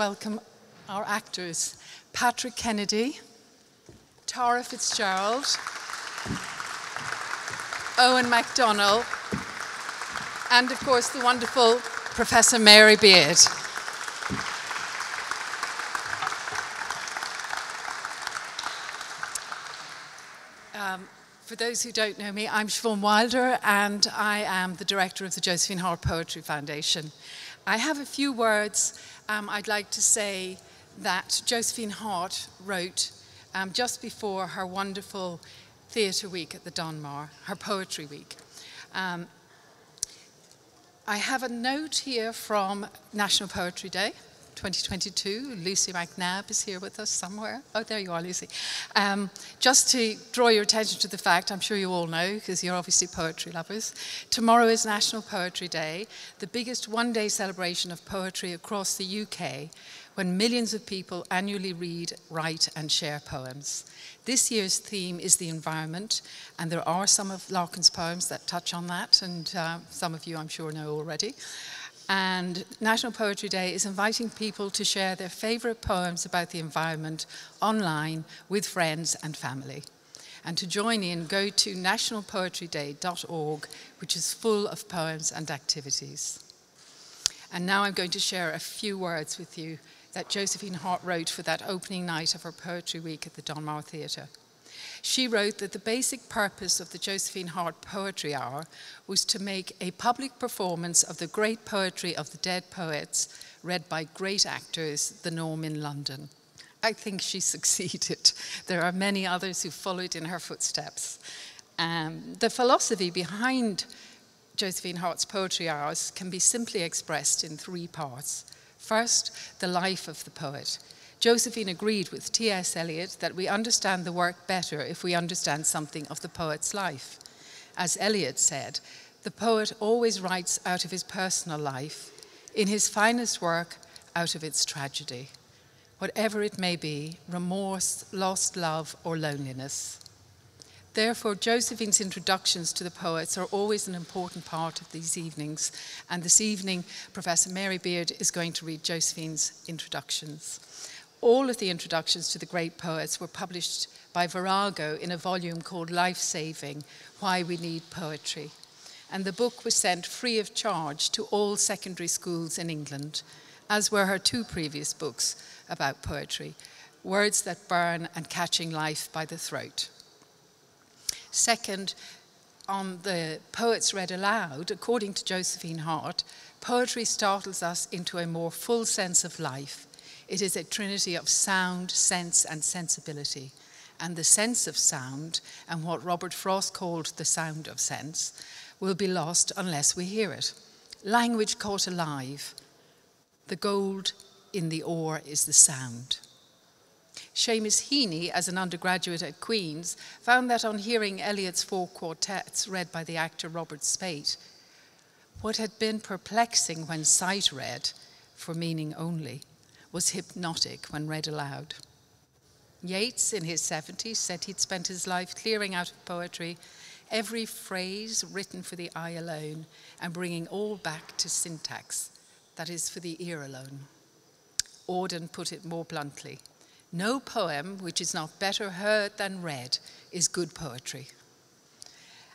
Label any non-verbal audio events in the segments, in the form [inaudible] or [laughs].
welcome our actors Patrick Kennedy, Tara Fitzgerald, Owen MacDonald, and of course the wonderful Professor Mary Beard. Um, for those who don't know me, I'm Siobhan Wilder, and I am the director of the Josephine Hart Poetry Foundation. I have a few words um, I'd like to say that Josephine Hart wrote um, just before her wonderful theatre week at the Donmar, her poetry week. Um, I have a note here from National Poetry Day. 2022. Lucy McNabb is here with us somewhere. Oh, there you are, Lucy. Um, just to draw your attention to the fact, I'm sure you all know, because you're obviously poetry lovers, tomorrow is National Poetry Day, the biggest one day celebration of poetry across the UK, when millions of people annually read, write, and share poems. This year's theme is the environment, and there are some of Larkin's poems that touch on that, and uh, some of you, I'm sure, know already. And National Poetry Day is inviting people to share their favourite poems about the environment online with friends and family. And to join in, go to nationalpoetryday.org, which is full of poems and activities. And now I'm going to share a few words with you that Josephine Hart wrote for that opening night of her Poetry Week at the Donmar Theatre. She wrote that the basic purpose of the Josephine Hart Poetry Hour was to make a public performance of the great poetry of the dead poets read by great actors, the norm in London. I think she [laughs] succeeded. There are many others who followed in her footsteps. Um, the philosophy behind Josephine Hart's poetry hours can be simply expressed in three parts. First, the life of the poet. Josephine agreed with T.S. Eliot that we understand the work better if we understand something of the poet's life. As Eliot said, the poet always writes out of his personal life, in his finest work, out of its tragedy, whatever it may be remorse, lost love, or loneliness. Therefore, Josephine's introductions to the poets are always an important part of these evenings, and this evening, Professor Mary Beard is going to read Josephine's introductions. All of the introductions to the great poets were published by Virago in a volume called Life Saving Why We Need Poetry. And the book was sent free of charge to all secondary schools in England, as were her two previous books about poetry Words That Burn and Catching Life by the Throat. Second, on the poets read aloud, according to Josephine Hart, poetry startles us into a more full sense of life it is a trinity of sound, sense, and sensibility. And the sense of sound, and what Robert Frost called the sound of sense, will be lost unless we hear it. Language caught alive. The gold in the ore is the sound. Seamus Heaney, as an undergraduate at Queen's, found that on hearing Eliot's four quartets read by the actor Robert Speight, what had been perplexing when sight read, for meaning only, was hypnotic when read aloud. Yeats, in his 70s, said he'd spent his life clearing out of poetry every phrase written for the eye alone and bringing all back to syntax, that is, for the ear alone. Auden put it more bluntly No poem which is not better heard than read is good poetry.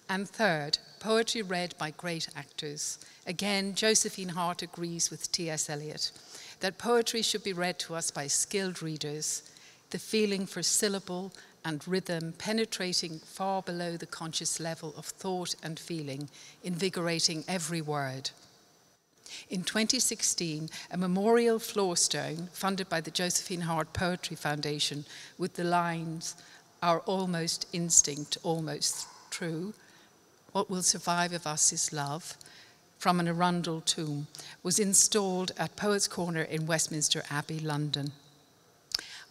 And third, poetry read by great actors. Again, Josephine Hart agrees with T.S. Eliot that poetry should be read to us by skilled readers, the feeling for syllable and rhythm penetrating far below the conscious level of thought and feeling, invigorating every word. In 2016, a memorial floor stone funded by the Josephine Hart Poetry Foundation with the lines, Our almost instinct, almost true, what will survive of us is love, from an Arundel tomb was installed at Poets' Corner in Westminster Abbey, London.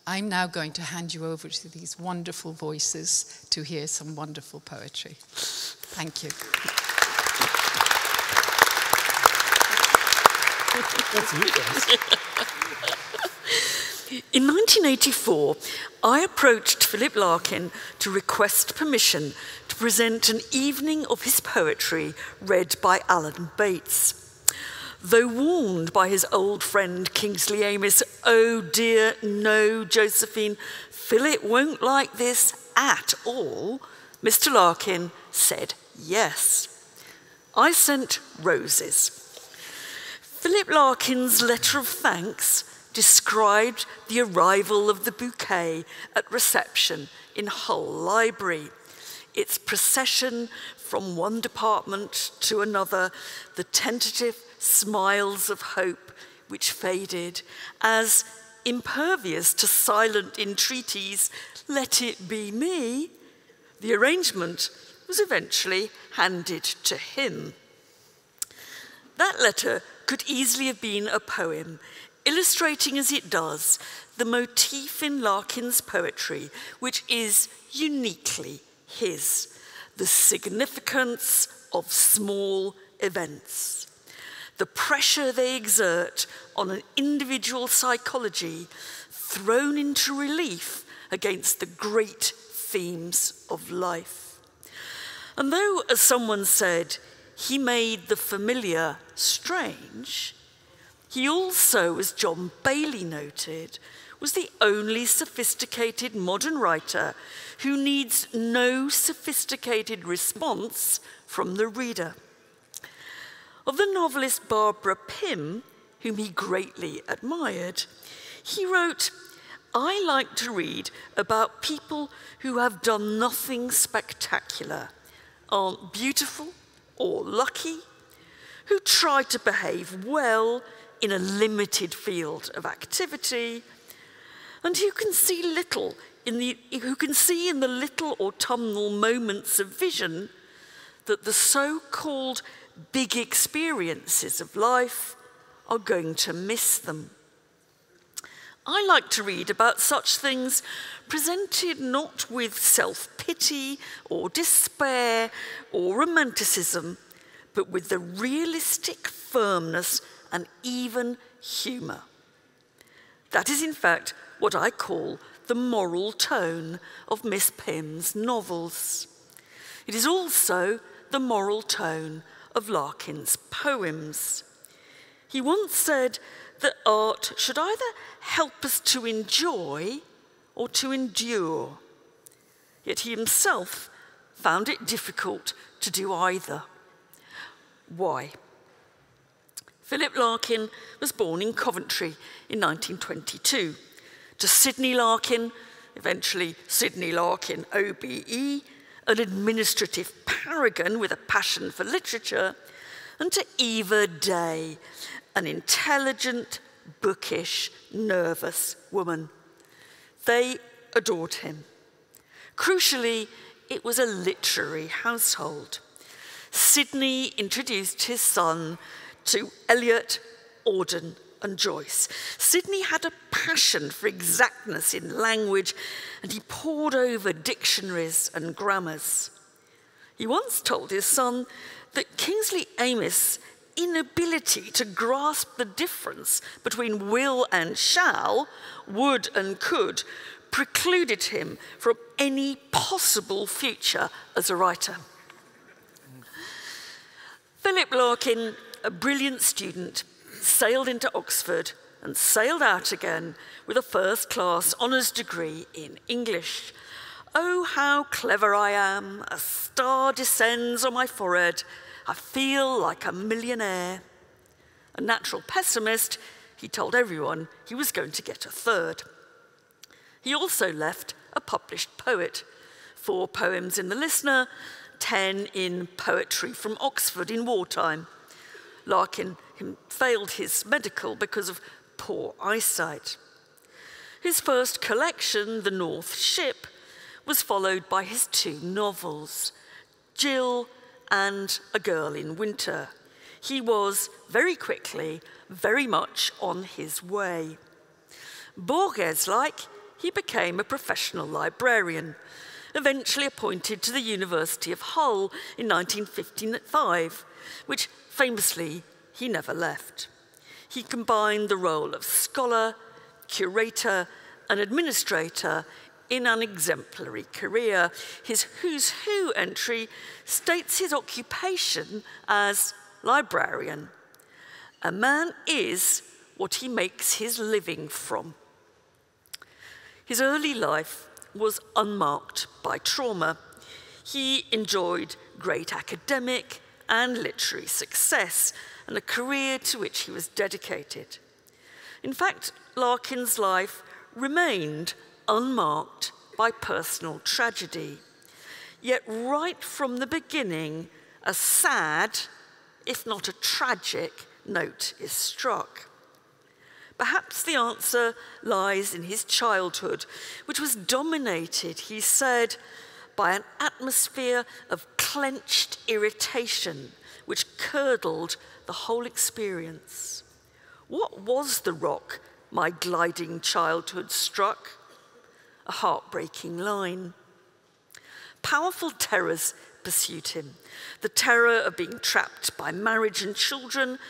I'm now going to hand you over to these wonderful voices to hear some wonderful poetry. Thank you. In 1984, I approached Philip Larkin to request permission to present an evening of his poetry read by Alan Bates. Though warned by his old friend Kingsley Amis, oh dear, no, Josephine, Philip won't like this at all, Mr. Larkin said yes. I sent roses. Philip Larkin's letter of thanks described the arrival of the bouquet at reception in Hull Library, its procession from one department to another, the tentative smiles of hope which faded, as impervious to silent entreaties, let it be me, the arrangement was eventually handed to him. That letter could easily have been a poem, illustrating as it does the motif in Larkin's poetry, which is uniquely his the significance of small events, the pressure they exert on an individual psychology thrown into relief against the great themes of life. And though, as someone said, he made the familiar strange, he also, as John Bayley noted, was the only sophisticated modern writer who needs no sophisticated response from the reader. Of the novelist Barbara Pym, whom he greatly admired, he wrote, I like to read about people who have done nothing spectacular, aren't beautiful or lucky, who try to behave well in a limited field of activity, and who can see little in the, who can see in the little autumnal moments of vision that the so-called big experiences of life are going to miss them. I like to read about such things presented not with self-pity or despair or romanticism, but with the realistic firmness and even humour. That is, in fact, what I call the moral tone of Miss Pym's novels. It is also the moral tone of Larkin's poems. He once said that art should either help us to enjoy or to endure. Yet he himself found it difficult to do either. Why? Philip Larkin was born in Coventry in 1922 to Sidney Larkin, eventually Sidney Larkin OBE, an administrative paragon with a passion for literature, and to Eva Day, an intelligent, bookish, nervous woman. They adored him. Crucially, it was a literary household. Sidney introduced his son to Eliot, Auden, and Joyce. Sidney had a passion for exactness in language, and he pored over dictionaries and grammars. He once told his son that Kingsley Amis' inability to grasp the difference between will and shall, would and could, precluded him from any possible future as a writer. Philip Larkin, a brilliant student, sailed into Oxford and sailed out again with a first class honours degree in English. Oh, how clever I am! A star descends on my forehead. I feel like a millionaire. A natural pessimist, he told everyone he was going to get a third. He also left a published poet, four poems in The Listener, ten in Poetry from Oxford in wartime. Larkin failed his medical because of poor eyesight. His first collection, The North Ship, was followed by his two novels, Jill and A Girl in Winter. He was very quickly very much on his way. Borges like, he became a professional librarian, eventually appointed to the University of Hull in 1955, which famously he never left. He combined the role of scholar, curator, and administrator in an exemplary career. His Who's Who entry states his occupation as librarian. A man is what he makes his living from. His early life was unmarked by trauma. He enjoyed great academic and literary success and a career to which he was dedicated. In fact, Larkin's life remained unmarked by personal tragedy. Yet, right from the beginning, a sad, if not a tragic, note is struck. Perhaps the answer lies in his childhood, which was dominated, he said, by an atmosphere of clenched irritation which curdled the whole experience. What was the rock my gliding childhood struck? A heartbreaking line. Powerful terrors pursued him the terror of being trapped by marriage and children,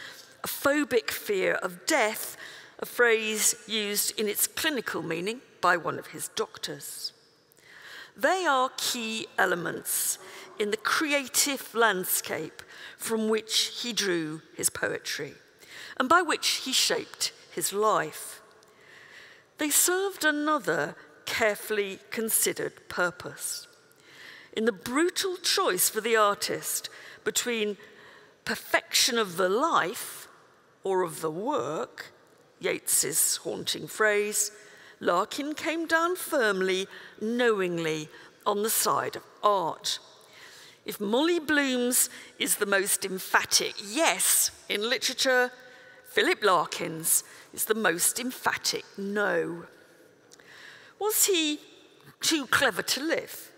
a phobic fear of death, a phrase used in its clinical meaning by one of his doctors. They are key elements in the creative landscape from which he drew his poetry and by which he shaped his life. They served another carefully considered purpose. In the brutal choice for the artist between perfection of the life or of the work, Yeats's haunting phrase, Larkin came down firmly, knowingly, on the side of art. If Molly Bloom's is the most emphatic yes in literature, Philip Larkin's is the most emphatic no. Was he too clever to live?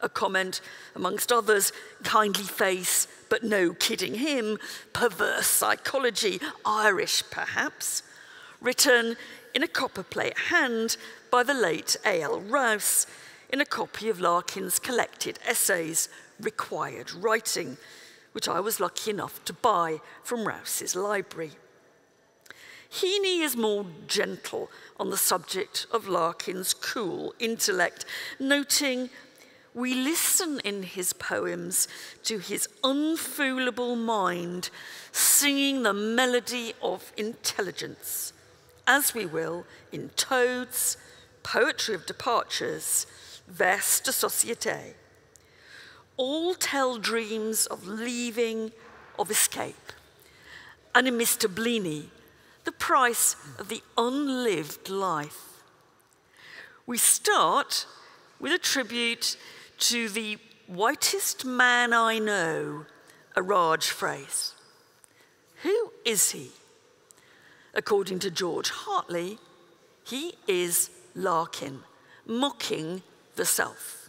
A comment, amongst others, kindly face, but no kidding him, perverse psychology, Irish perhaps, written in a copperplate hand by the late A.L. Rowse in a copy of Larkin's collected essays, Required Writing, which I was lucky enough to buy from Rowse's library. Heaney is more gentle on the subject of Larkin's cool intellect, noting we listen in his poems to his unfoolable mind singing the melody of intelligence, as we will in Toads, Poetry of Departures, Vers de Société. All tell dreams of leaving, of escape. And in Mr. Bleaney, the price of the unlived life. We start with a tribute to the whitest man I know, a Raj phrase. Who is he? According to George Hartley, he is Larkin, mocking the self,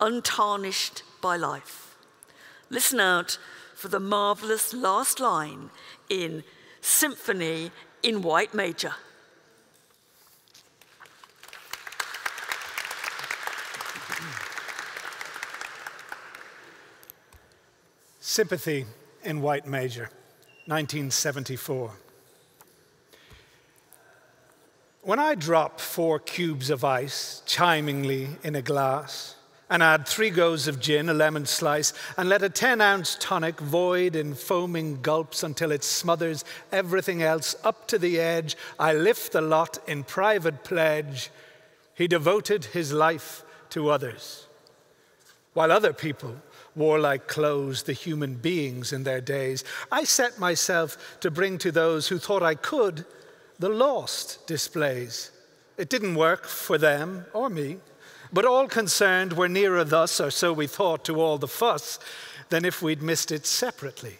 untarnished by life. Listen out for the marvelous last line in Sympathy in White Major. Sympathy in White Major, 1974. When I drop four cubes of ice chimingly in a glass, and add three goes of gin, a lemon slice, and let a 10 ounce tonic void in foaming gulps until it smothers everything else up to the edge. I lift the lot in private pledge. He devoted his life to others. While other people wore like clothes the human beings in their days, I set myself to bring to those who thought I could the lost displays. It didn't work for them or me. But all concerned were nearer thus, or so we thought, to all the fuss, than if we'd missed it separately.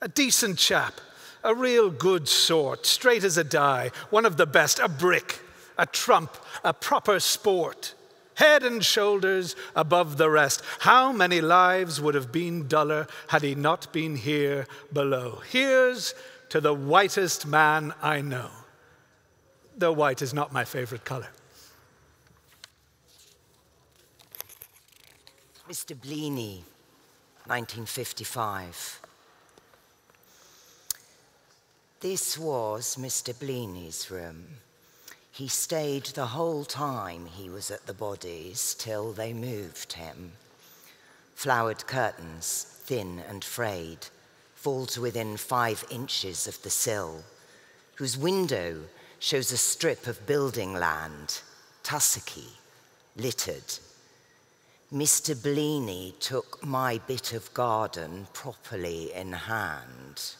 A decent chap, a real good sort, straight as a die, one of the best, a brick, a trump, a proper sport, head and shoulders above the rest. How many lives would have been duller had he not been here below? Here's to the whitest man I know. Though white is not my favorite color. Mr. Bleaney, 1955. This was Mr. Bleaney's room. He stayed the whole time he was at the bodies till they moved him. Flowered curtains, thin and frayed, fall to within five inches of the sill, whose window shows a strip of building land, tussocky, littered. Mr. Bleaney took my bit of garden properly in hand.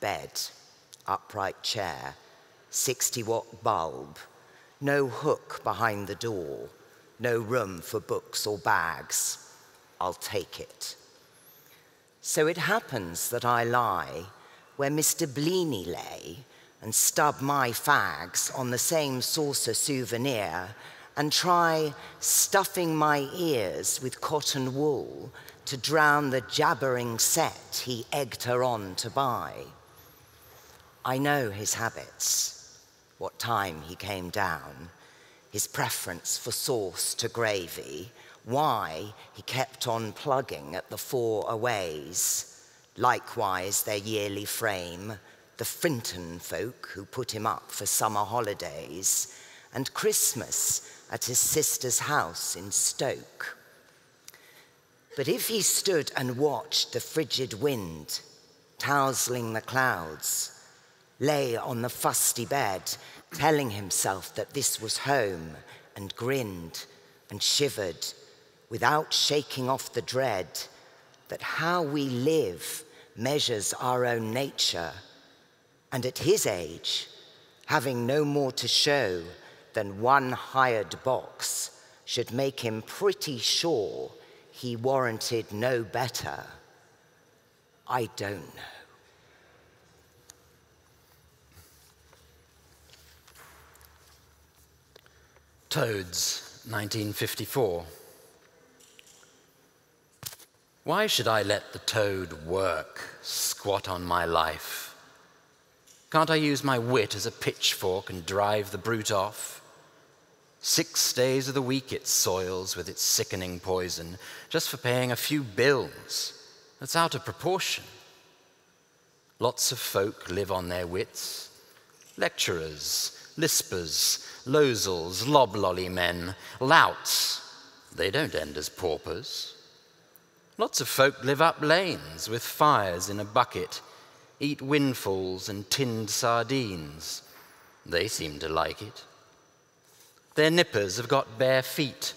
Bed, upright chair, 60 watt bulb, no hook behind the door, no room for books or bags. I'll take it. So it happens that I lie where Mr. Bleaney lay and stub my fags on the same saucer souvenir and try stuffing my ears with cotton wool to drown the jabbering set he egged her on to buy. I know his habits, what time he came down, his preference for sauce to gravy, why he kept on plugging at the four aways, likewise their yearly frame, the Frinton folk who put him up for summer holidays, and Christmas at his sister's house in Stoke. But if he stood and watched the frigid wind tousling the clouds, lay on the fusty bed, telling himself that this was home, and grinned and shivered without shaking off the dread that how we live measures our own nature and at his age, having no more to show than one hired box should make him pretty sure he warranted no better. I don't know. Toads, 1954. Why should I let the toad work, squat on my life? Can't I use my wit as a pitchfork and drive the brute off? Six days of the week it soils with its sickening poison, just for paying a few bills. That's out of proportion. Lots of folk live on their wits. Lecturers, lispers, losels, loblolly men, louts. They don't end as paupers. Lots of folk live up lanes with fires in a bucket eat windfalls and tinned sardines. They seem to like it. Their nippers have got bare feet.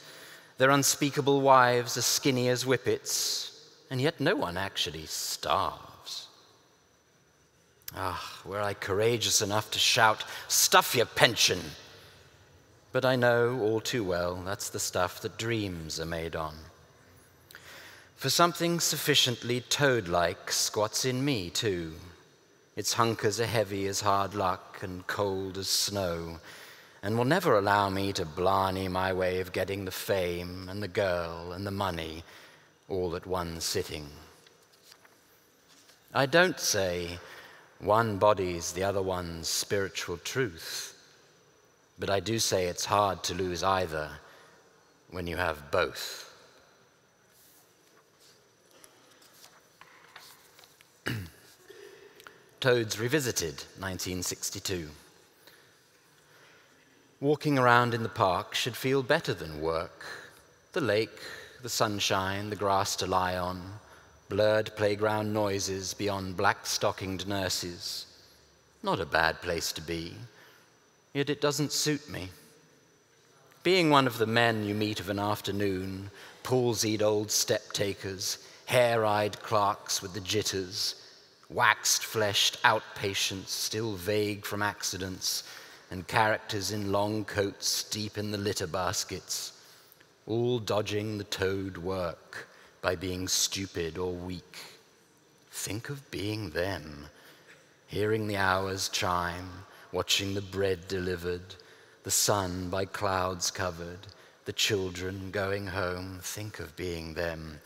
Their unspeakable wives are skinny as whippets, and yet no one actually starves. Ah, were I courageous enough to shout, Stuff your pension! But I know all too well that's the stuff that dreams are made on. For something sufficiently toad like squats in me, too. Its hunkers are heavy as hard luck and cold as snow, and will never allow me to blarney my way of getting the fame and the girl and the money all at one sitting. I don't say one body's the other one's spiritual truth, but I do say it's hard to lose either when you have both. [clears throat] Toads Revisited, 1962. Walking around in the park should feel better than work. The lake, the sunshine, the grass to lie on, blurred playground noises beyond black stockinged nurses. Not a bad place to be, yet it doesn't suit me. Being one of the men you meet of an afternoon, palsied old step takers, hare eyed clerks with the jitters, waxed fleshed outpatients still vague from accidents, and characters in long coats deep in the litter baskets, all dodging the toad work by being stupid or weak. Think of being them, hearing the hours chime, watching the bread delivered, the sun by clouds covered, the children going home. Think of being them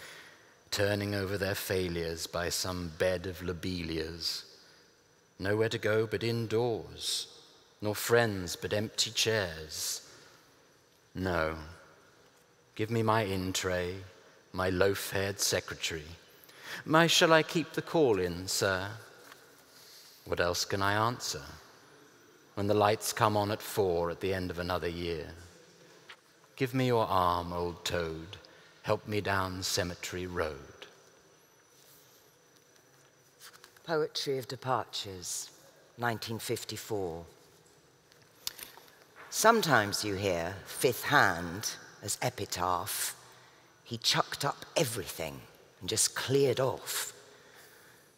turning over their failures by some bed of lobelias. Nowhere to go but indoors, nor friends but empty chairs. No, give me my in tray, my loaf haired secretary. My shall I keep the call in, sir? What else can I answer when the lights come on at four at the end of another year? Give me your arm, old toad help me down Cemetery Road. Poetry of Departures, 1954. Sometimes you hear fifth hand as epitaph. He chucked up everything and just cleared off.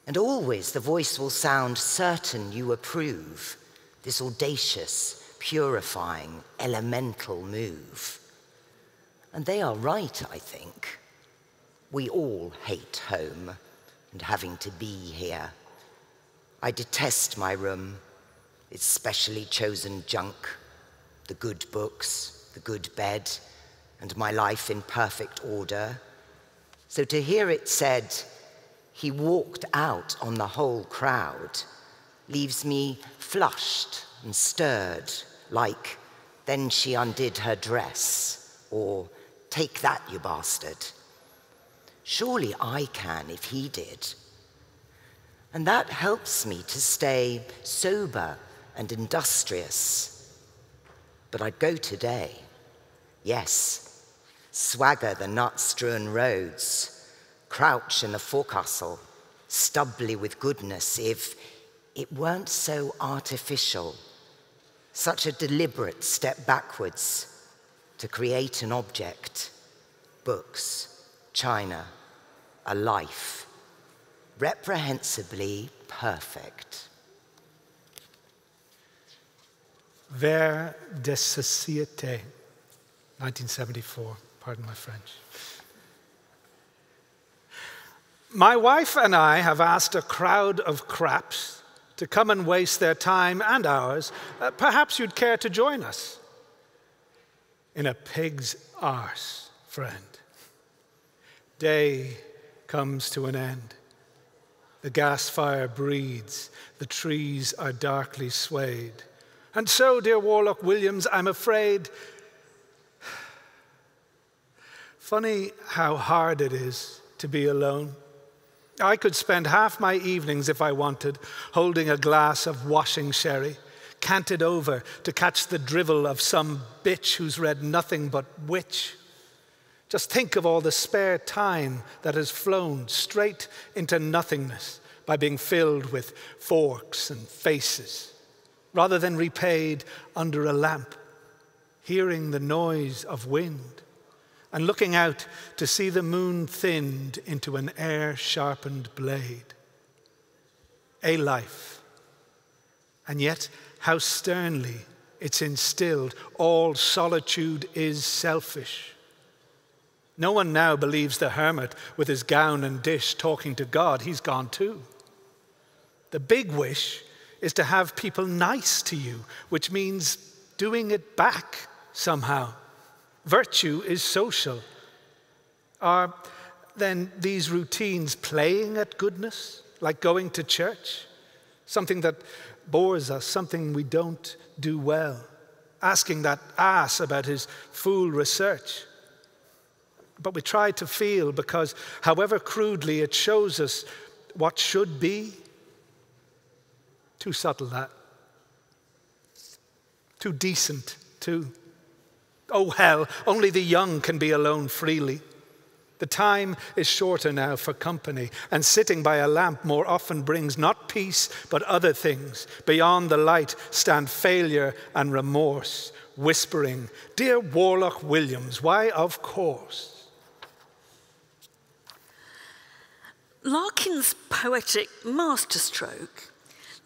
And always the voice will sound certain you approve this audacious, purifying, elemental move. And they are right, I think. We all hate home and having to be here. I detest my room, its specially chosen junk, the good books, the good bed, and my life in perfect order. So to hear it said, he walked out on the whole crowd, leaves me flushed and stirred, like, then she undid her dress, or, take that, you bastard. Surely I can if he did. And that helps me to stay sober and industrious. But I'd go today. Yes, swagger the nut strewn roads, crouch in the forecastle, stubbly with goodness if it weren't so artificial, such a deliberate step backwards to create an object, books, china, a life, reprehensibly perfect. Vers de Société, 1974. Pardon my French. My wife and I have asked a crowd of craps to come and waste their time and ours. Uh, perhaps you'd care to join us in a pig's arse, friend. Day comes to an end. The gas fire breeds, the trees are darkly swayed. And so, dear Warlock Williams, I'm afraid. Funny how hard it is to be alone. I could spend half my evenings, if I wanted, holding a glass of washing sherry, canted over to catch the drivel of some bitch who's read nothing but Which. Just think of all the spare time that has flown straight into nothingness by being filled with forks and faces, rather than repaid under a lamp, hearing the noise of wind, and looking out to see the moon thinned into an air sharpened blade. A life. And yet, how sternly it's instilled all solitude is selfish. No one now believes the hermit with his gown and dish talking to God. He's gone too. The big wish is to have people nice to you, which means doing it back somehow. Virtue is social. Are then these routines playing at goodness, like going to church? Something that bores us, something we don't do well. Asking that ass about his fool research but we try to feel because, however crudely it shows us what should be, too subtle that. Too decent, too. Oh, hell, only the young can be alone freely. The time is shorter now for company, and sitting by a lamp more often brings not peace, but other things. Beyond the light stand failure and remorse, whispering, Dear Warlock Williams, why, of course. Larkin's poetic masterstroke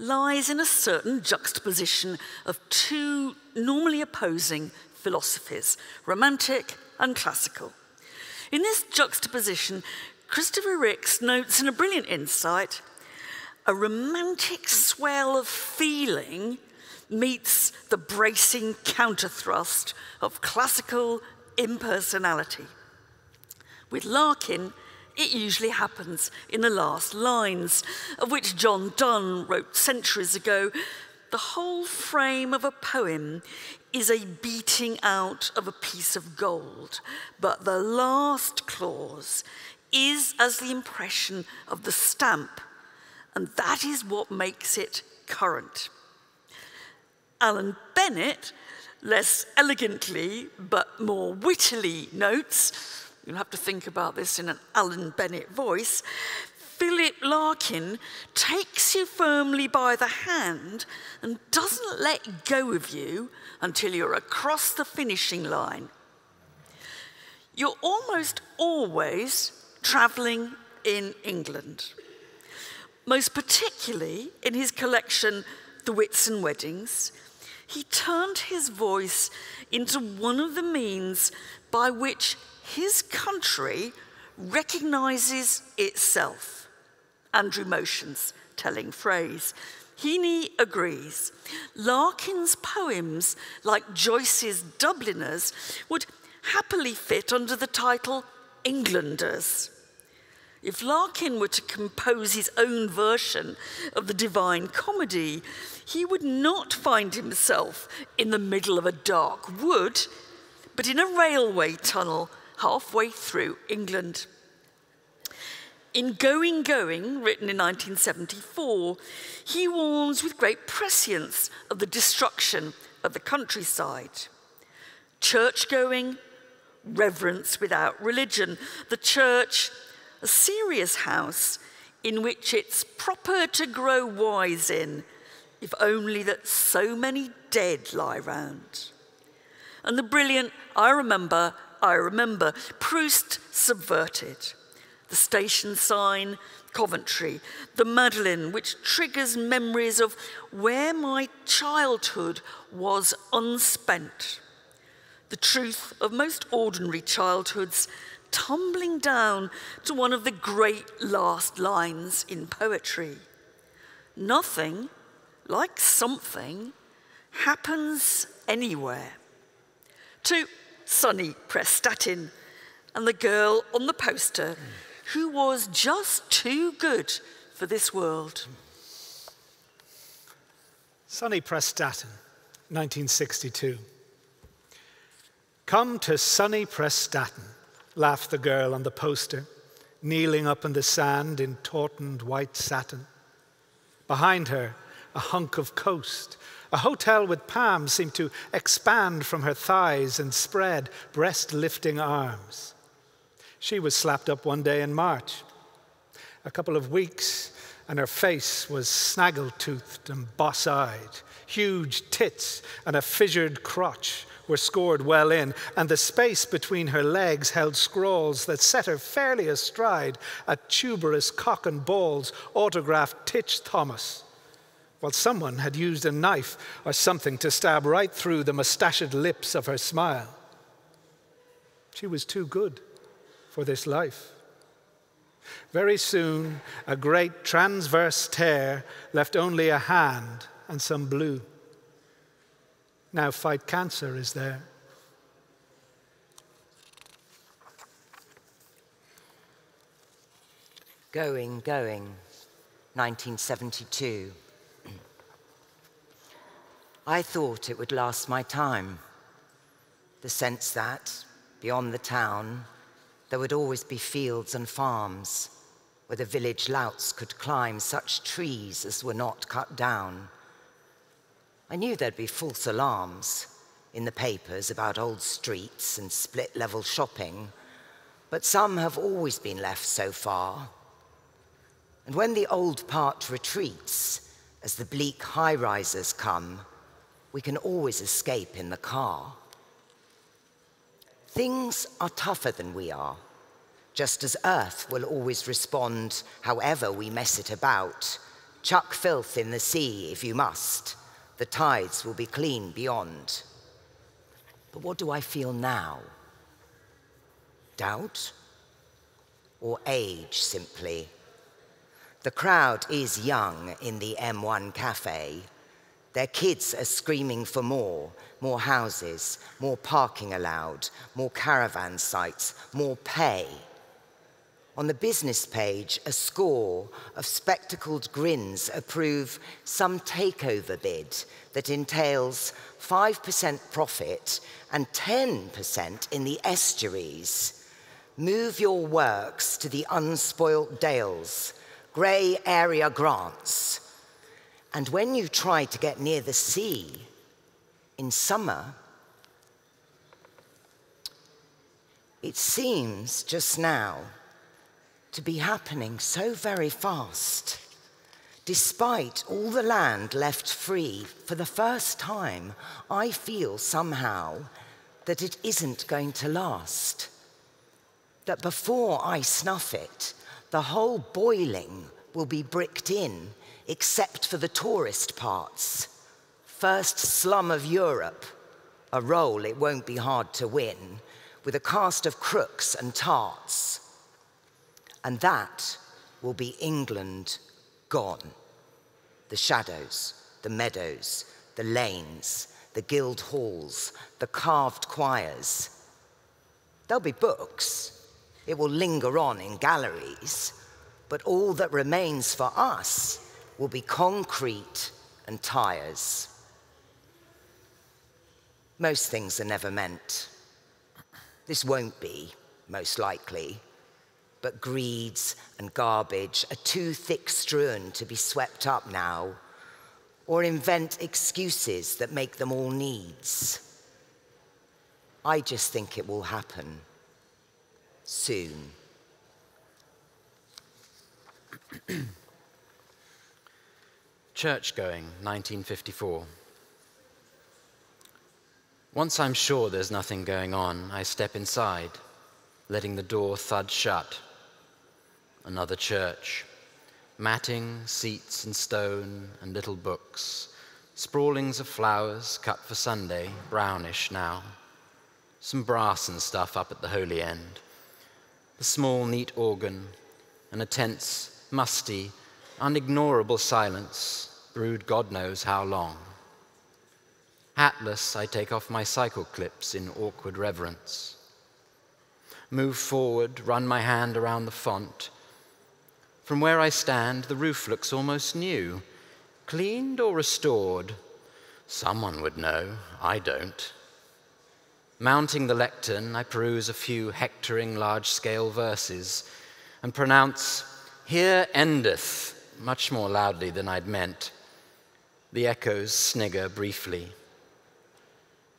lies in a certain juxtaposition of two normally opposing philosophies, romantic and classical. In this juxtaposition, Christopher Ricks notes in a brilliant insight a romantic swell of feeling meets the bracing counterthrust of classical impersonality. With Larkin, it usually happens in the last lines, of which John Donne wrote centuries ago. The whole frame of a poem is a beating out of a piece of gold, but the last clause is as the impression of the stamp, and that is what makes it current. Alan Bennett, less elegantly but more wittily, notes You'll have to think about this in an Alan Bennett voice. Philip Larkin takes you firmly by the hand and doesn't let go of you until you're across the finishing line. You're almost always travelling in England, most particularly in his collection, The Whitsun Weddings. He turned his voice into one of the means by which his country recognises itself. Andrew Motion's telling phrase. Heaney agrees. Larkin's poems, like Joyce's Dubliners, would happily fit under the title Englanders. If Larkin were to compose his own version of the Divine Comedy, he would not find himself in the middle of a dark wood, but in a railway tunnel halfway through England. In Going Going, written in 1974, he warns with great prescience of the destruction of the countryside. Church going, reverence without religion. The church, a serious house in which it's proper to grow wise in, if only that so many dead lie round. And the brilliant I remember, I remember, Proust subverted the station sign, Coventry, the Madeleine, which triggers memories of where my childhood was unspent. The truth of most ordinary childhoods tumbling down to one of the great last lines in poetry. Nothing, like something, happens anywhere. To Sunny Prestatyn and the girl on the poster. Who was just too good for this world. Sunny Prestatyn, 1962. Come to sunny Prestatyn, laughed the girl on the poster, kneeling up in the sand in tautened white satin. Behind her, a hunk of coast. A hotel with palms seemed to expand from her thighs and spread breast lifting arms. She was slapped up one day in March. A couple of weeks, and her face was snaggle toothed and boss eyed. Huge tits and a fissured crotch were scored well in, and the space between her legs held scrawls that set her fairly astride a tuberous cock and balls autographed Titch Thomas. While someone had used a knife or something to stab right through the mustached lips of her smile. She was too good for this life. Very soon, a great transverse tear left only a hand and some blue. Now, fight cancer is there. Going, going, 1972. I thought it would last my time. The sense that, beyond the town, there would always be fields and farms where the village louts could climb such trees as were not cut down. I knew there'd be false alarms in the papers about old streets and split level shopping, but some have always been left so far. And when the old part retreats, as the bleak high rises come, we can always escape in the car. Things are tougher than we are, just as Earth will always respond however we mess it about. Chuck filth in the sea if you must. The tides will be clean beyond. But what do I feel now? Doubt? Or age, simply? The crowd is young in the M1 cafe, their kids are screaming for more, more houses, more parking allowed, more caravan sites, more pay. On the business page, a score of spectacled grins approve some takeover bid that entails 5% profit and 10% in the estuaries. Move your works to the unspoilt dales, grey area grants, and when you try to get near the sea in summer, it seems just now to be happening so very fast. Despite all the land left free, for the first time, I feel somehow that it isn't going to last. That before I snuff it, the whole boiling will be bricked in, except for the tourist parts. First slum of Europe, a role it won't be hard to win, with a cast of crooks and tarts. And that will be England gone. The shadows, the meadows, the lanes, the guild halls, the carved choirs. There'll be books. It will linger on in galleries. But all that remains for us will be concrete and tires. Most things are never meant. This won't be, most likely. But greeds and garbage are too thick strewn to be swept up now, or invent excuses that make them all needs. I just think it will happen soon. [clears throat] Church going, 1954. Once I'm sure there's nothing going on, I step inside, letting the door thud shut. Another church. Matting, seats and stone, and little books. Sprawlings of flowers cut for Sunday, brownish now. Some brass and stuff up at the holy end. The small, neat organ, and a tense, musty, unignorable silence brewed God knows how long. Hatless, I take off my cycle clips in awkward reverence. Move forward, run my hand around the font. From where I stand, the roof looks almost new. Cleaned or restored? Someone would know, I don't. Mounting the lectern, I peruse a few hectoring large scale verses and pronounce, Here endeth, much more loudly than I'd meant. The echoes snigger briefly.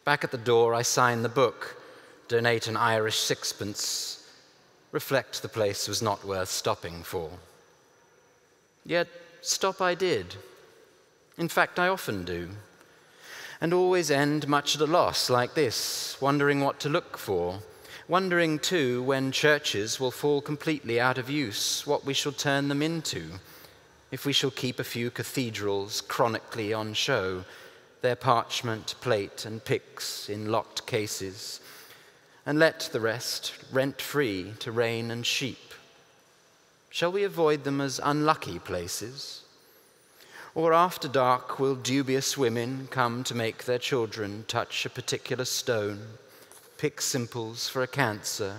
Back at the door, I sign the book, donate an Irish sixpence, reflect the place was not worth stopping for. Yet, stop I did. In fact, I often do. And always end much at a loss, like this, wondering what to look for. Wondering, too, when churches will fall completely out of use, what we shall turn them into if we shall keep a few cathedrals chronically on show, their parchment, plate, and pyx in locked cases, and let the rest rent free to rain and sheep? Shall we avoid them as unlucky places? Or after dark, will dubious women come to make their children touch a particular stone, pick simples for a cancer,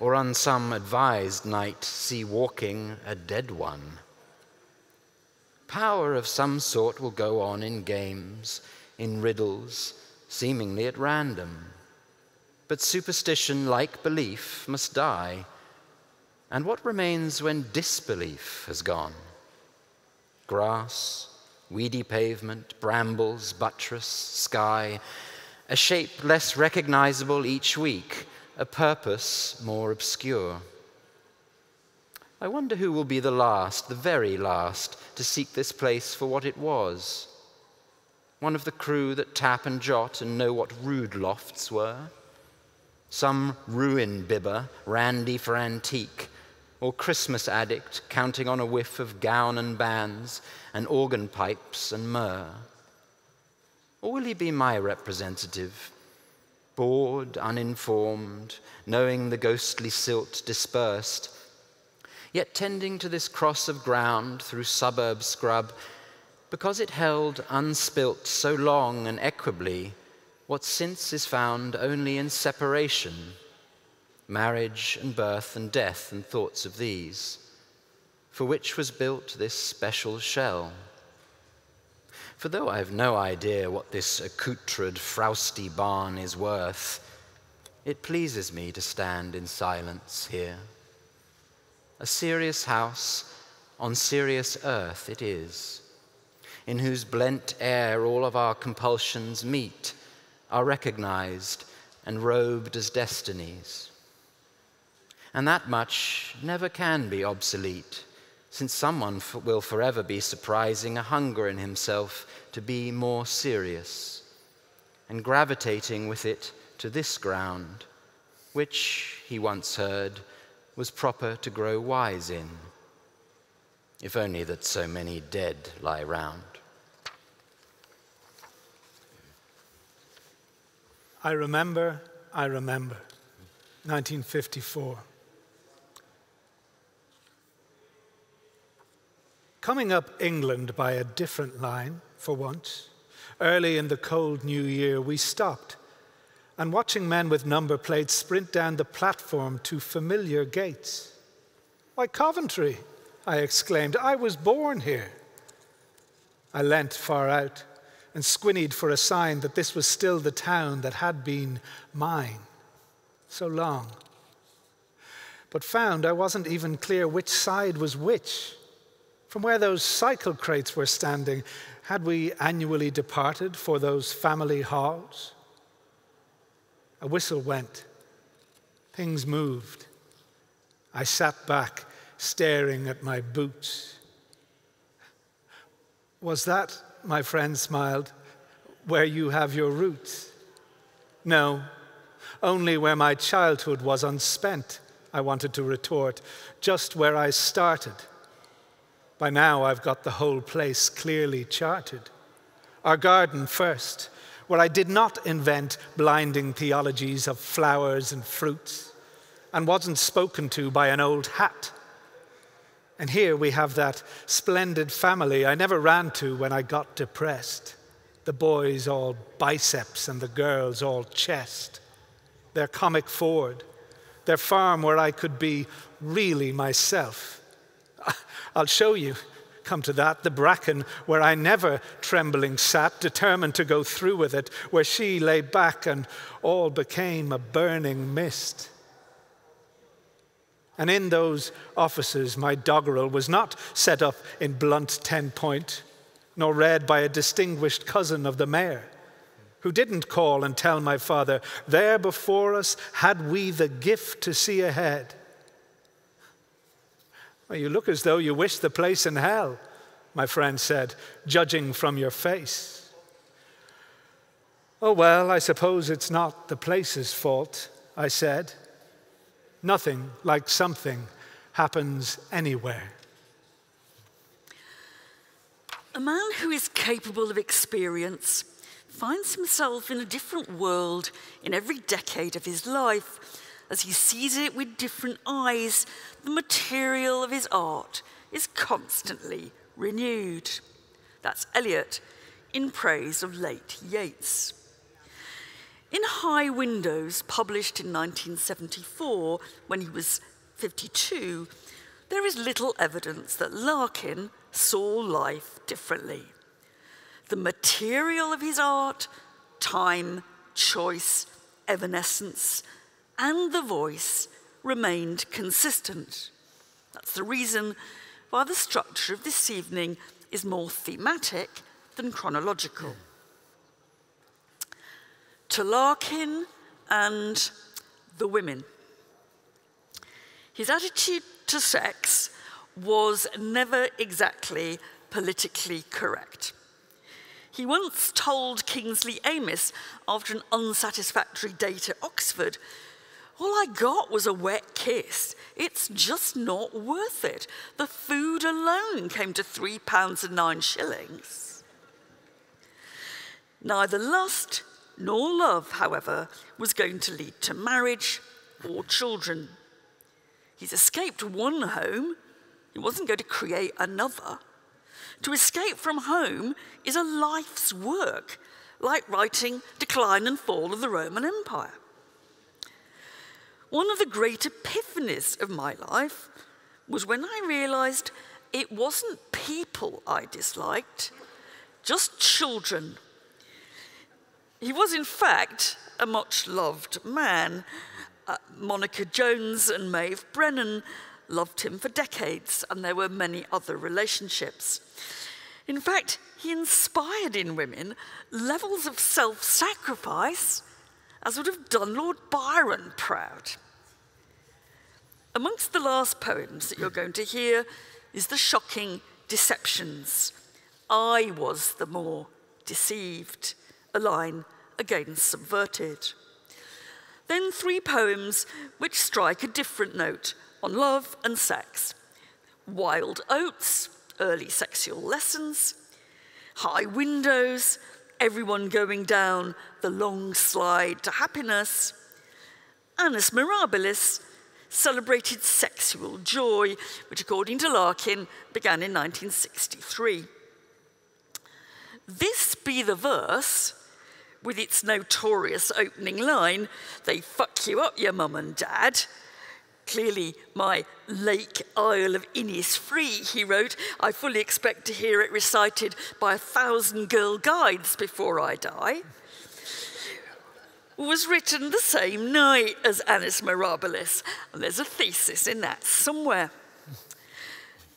or on some advised night see walking a dead one? Power of some sort will go on in games, in riddles, seemingly at random. But superstition, like belief, must die. And what remains when disbelief has gone? Grass, weedy pavement, brambles, buttress, sky, a shape less recognizable each week, a purpose more obscure. I wonder who will be the last, the very last, to seek this place for what it was. One of the crew that tap and jot and know what rood lofts were? Some ruin bibber, randy for antique, or Christmas addict counting on a whiff of gown and bands and organ pipes and myrrh? Or will he be my representative, bored, uninformed, knowing the ghostly silt dispersed? Yet tending to this cross of ground through suburb scrub, because it held unspilt so long and equably what since is found only in separation, marriage and birth and death and thoughts of these, for which was built this special shell. For though I have no idea what this accoutred, frowsty barn is worth, it pleases me to stand in silence here. A serious house on serious earth it is, in whose blent air all of our compulsions meet, are recognized and robed as destinies. And that much never can be obsolete, since someone will forever be surprising a hunger in himself to be more serious, and gravitating with it to this ground, which, he once heard, was proper to grow wise in. If only that so many dead lie round. I remember, I remember. 1954. Coming up England by a different line, for once, early in the cold new year, we stopped and watching men with number plates sprint down the platform to familiar gates. Why, Coventry, I exclaimed, I was born here. I leant far out and squinnied for a sign that this was still the town that had been mine so long, but found I wasn't even clear which side was which. From where those cycle crates were standing, had we annually departed for those family halls? A whistle went. Things moved. I sat back, staring at my boots. Was that, my friend smiled, where you have your roots? No, only where my childhood was unspent, I wanted to retort, just where I started. By now, I've got the whole place clearly charted. Our garden first, where I did not invent blinding theologies of flowers and fruits and wasn't spoken to by an old hat. And here we have that splendid family I never ran to when I got depressed. The boys all biceps and the girls all chest. Their comic Ford, their farm where I could be really myself. [laughs] I'll show you come to that, the bracken where I never trembling sat, determined to go through with it, where she lay back and all became a burning mist. And in those offices, my doggerel was not set up in blunt 10 point, nor read by a distinguished cousin of the mayor, who didn't call and tell my father, There before us had we the gift to see ahead. Well, you look as though you wish the place in hell, my friend said, judging from your face. Oh, well, I suppose it's not the place's fault, I said. Nothing like something happens anywhere. A man who is capable of experience finds himself in a different world in every decade of his life as he sees it with different eyes, the material of his art is constantly renewed. That's Eliot in praise of late Yeats. In High Windows, published in 1974 when he was 52, there is little evidence that Larkin saw life differently. The material of his art, time, choice, evanescence, and the voice remained consistent. That's the reason why the structure of this evening is more thematic than chronological. To Larkin and the women. His attitude to sex was never exactly politically correct. He once told Kingsley Amis after an unsatisfactory date at Oxford all I got was a wet kiss. It's just not worth it. The food alone came to three pounds and nine shillings. Neither lust nor love, however, was going to lead to marriage or children. He's escaped one home, he wasn't going to create another. To escape from home is a life's work, like writing Decline and Fall of the Roman Empire. One of the great epiphanies of my life was when I realized it wasn't people I disliked, just children. He was, in fact, a much loved man. Uh, Monica Jones and Maeve Brennan loved him for decades, and there were many other relationships. In fact, he inspired in women levels of self sacrifice as would have done Lord Byron proud. Amongst the last poems that you're going to hear is the shocking Deceptions. I was the more deceived, a line again subverted. Then three poems which strike a different note on love and sex. Wild Oats, early sexual lessons. High windows, everyone going down the long slide to happiness. Annus Mirabilis, celebrated sexual joy, which, according to Larkin, began in 1963. This be the verse, with its notorious opening line, they fuck you up, your mum and dad. Clearly, my Lake Isle of Innisfree, he wrote. I fully expect to hear it recited by a thousand girl guides before I die was written the same night as Annus Mirabilis, and there's a thesis in that somewhere.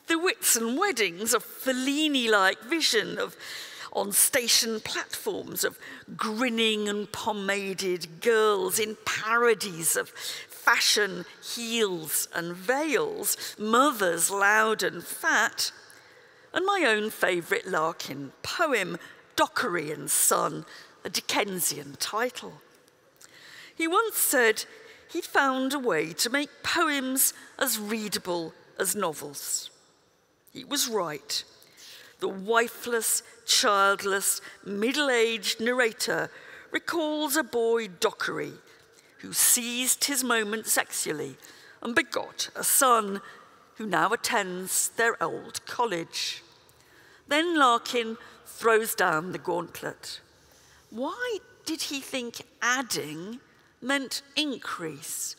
The Whitsun weddings, a Fellini-like vision of on station platforms of grinning and pomaded girls in parodies of fashion, heels and veils, mothers loud and fat, and my own favourite Larkin poem, Dockery and Son, a Dickensian title. He once said he'd found a way to make poems as readable as novels. He was right. The wifeless, childless, middle aged narrator recalls a boy Dockery who seized his moment sexually and begot a son who now attends their old college. Then Larkin throws down the gauntlet. Why did he think adding meant increase.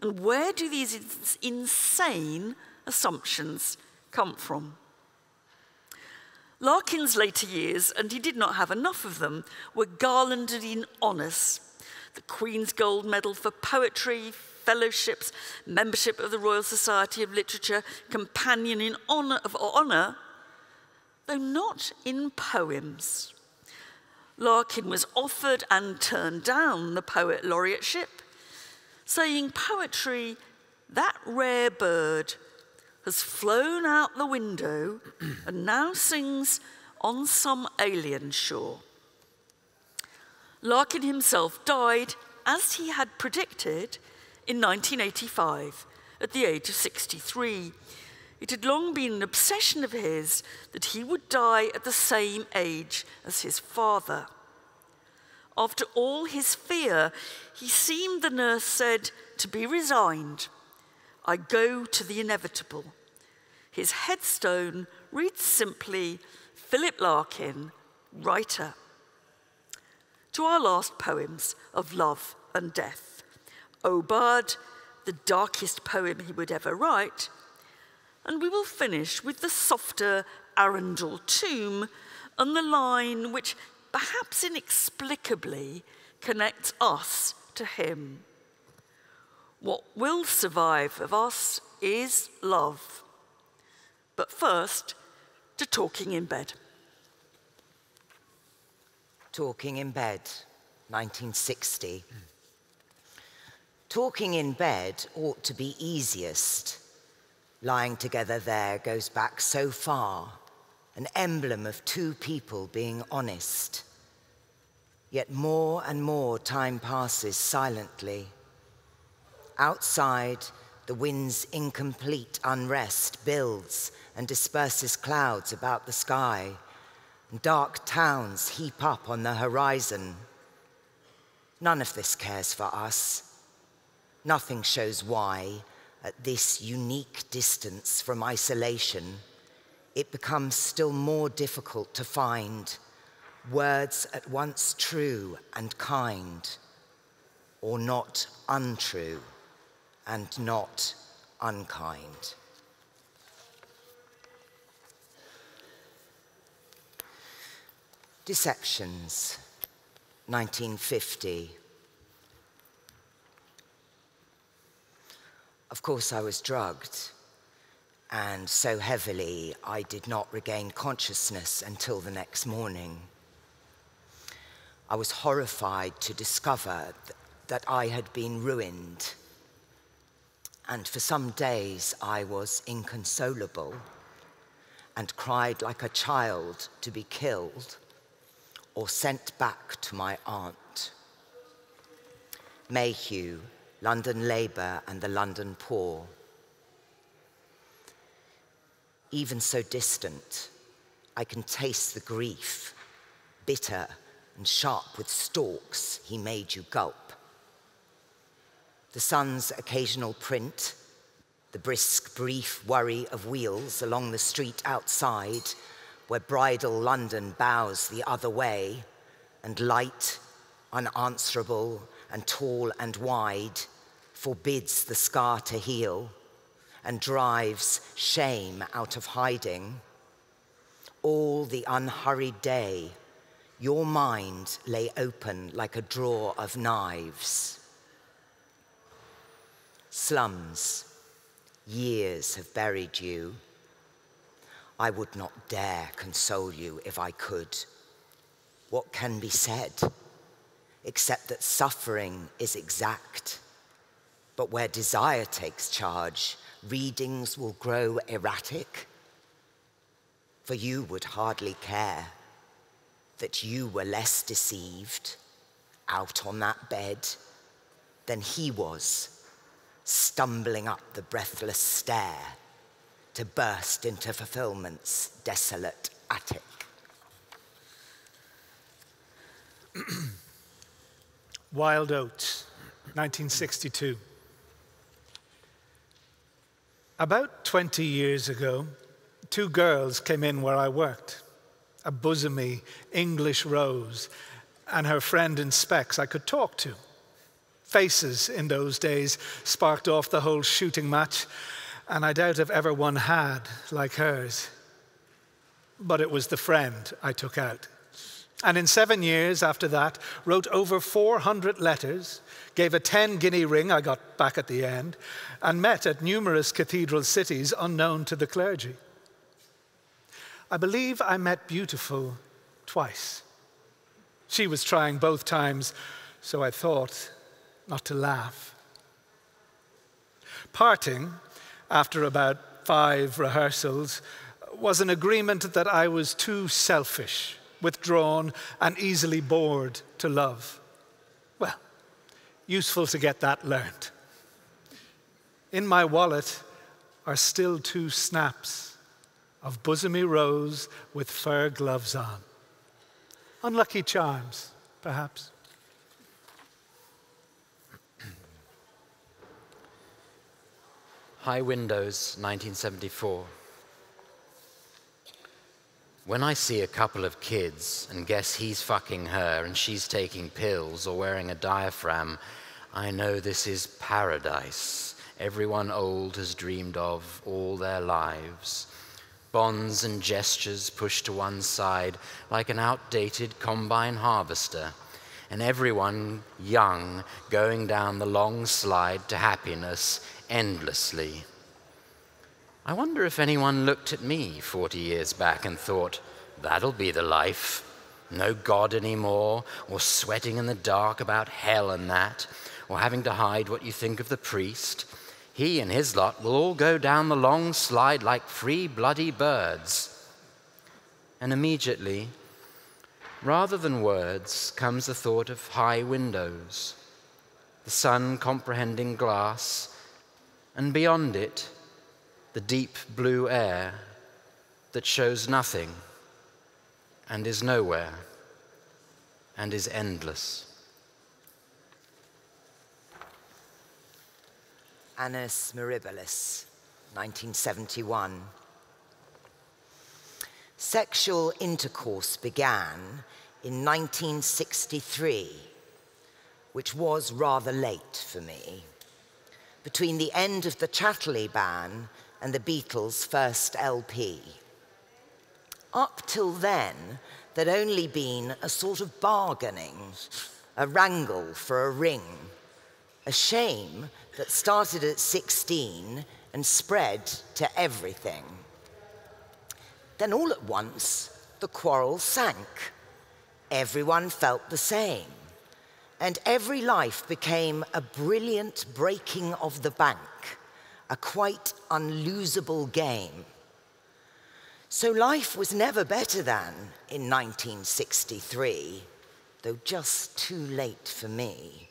And where do these insane assumptions come from? Larkin's later years, and he did not have enough of them, were garlanded in honours. The Queen's Gold Medal for Poetry, fellowships, membership of the Royal Society of Literature, companion in honour of honour, though not in poems. Larkin was offered and turned down the poet laureateship, saying, Poetry, that rare bird, has flown out the window and now sings on some alien shore. Larkin himself died, as he had predicted, in 1985 at the age of 63. It had long been an obsession of his that he would die at the same age as his father. After all his fear, he seemed, the nurse said, to be resigned. I go to the inevitable. His headstone reads simply Philip Larkin, writer. To our last poems of love and death. Aubade, the darkest poem he would ever write, and we will finish with the softer Arundel tomb and the line which perhaps inexplicably connects us to him. What will survive of us is love. But first, to talking in bed. Talking in bed, 1960. Talking in bed ought to be easiest. Lying together there goes back so far, an emblem of two people being honest. Yet more and more time passes silently. Outside, the wind's incomplete unrest builds and disperses clouds about the sky, dark towns heap up on the horizon. None of this cares for us. Nothing shows why, at this unique distance from isolation, it becomes still more difficult to find words at once true and kind, or not untrue and not unkind. Deceptions, 1950. Of course, I was drugged, and so heavily I did not regain consciousness until the next morning. I was horrified to discover th that I had been ruined. and for some days I was inconsolable and cried like a child to be killed or sent back to my aunt. Mayhew, London Labour and the London Poor. Even so distant, I can taste the grief, bitter and sharp with stalks he made you gulp. The sun's occasional print, the brisk, brief worry of wheels along the street outside, where bridal London bows the other way, and light, unanswerable and tall and wide, forbids the scar to heal and drives shame out of hiding. All the unhurried day, your mind lay open like a drawer of knives. Slums, years have buried you. I would not dare console you if I could. What can be said except that suffering is exact? But where desire takes charge, readings will grow erratic. For you would hardly care that you were less deceived out on that bed than he was, stumbling up the breathless stair to burst into fulfillment's desolate attic. [clears throat] Wild Oats, 1962. About 20 years ago, two girls came in where I worked a bosomy English rose and her friend in specs I could talk to. Faces in those days sparked off the whole shooting match, and I doubt if ever one had like hers. But it was the friend I took out. And in seven years after that, wrote over 400 letters, gave a 10 guinea ring I got back at the end, and met at numerous cathedral cities unknown to the clergy. I believe I met Beautiful twice. She was trying both times, so I thought not to laugh. Parting, after about five rehearsals, was an agreement that I was too selfish, withdrawn, and easily bored to love. Well, useful to get that learned. In my wallet are still two snaps of bosomy rose with fur gloves on. Unlucky charms, perhaps. High Windows, 1974. When I see a couple of kids and guess he's fucking her and she's taking pills or wearing a diaphragm, I know this is paradise everyone old has dreamed of all their lives. Bonds and gestures pushed to one side like an outdated combine harvester, and everyone young going down the long slide to happiness endlessly. I wonder if anyone looked at me 40 years back and thought, that'll be the life. No God anymore, or sweating in the dark about hell and that, or having to hide what you think of the priest. He and his lot will all go down the long slide like free bloody birds. And immediately, rather than words, comes the thought of high windows, the sun comprehending glass, and beyond it, the deep blue air that shows nothing and is nowhere and is endless. Annus Mirabilis, 1971. Sexual intercourse began in 1963, which was rather late for me, between the end of the Chatterley ban and the Beatles' first LP. Up till then, there'd only been a sort of bargaining, a wrangle for a ring, a shame that started at 16 and spread to everything. Then all at once, the quarrel sank. Everyone felt the same. And every life became a brilliant breaking of the bank, a quite unlosable game. So life was never better than in 1963, though just too late for me,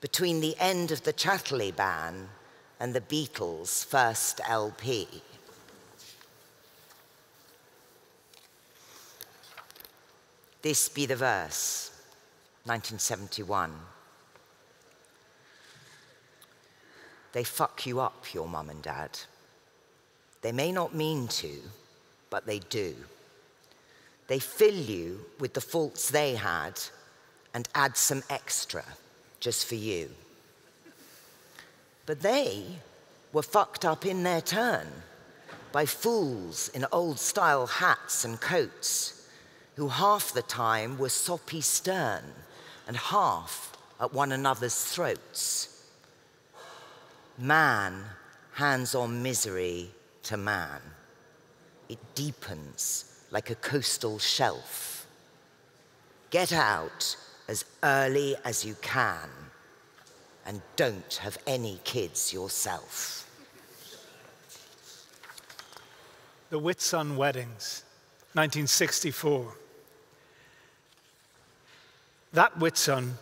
between the end of the Chatterley ban and the Beatles' first LP. This be the verse, 1971. They fuck you up, your mum and dad. They may not mean to, but they do. They fill you with the faults they had and add some extra just for you. But they were fucked up in their turn by fools in old style hats and coats who half the time were soppy stern and half at one another's throats. Man hands on misery to man. It deepens like a coastal shelf. Get out as early as you can and don't have any kids yourself. The Whitsun Weddings, 1964. That Whitsun,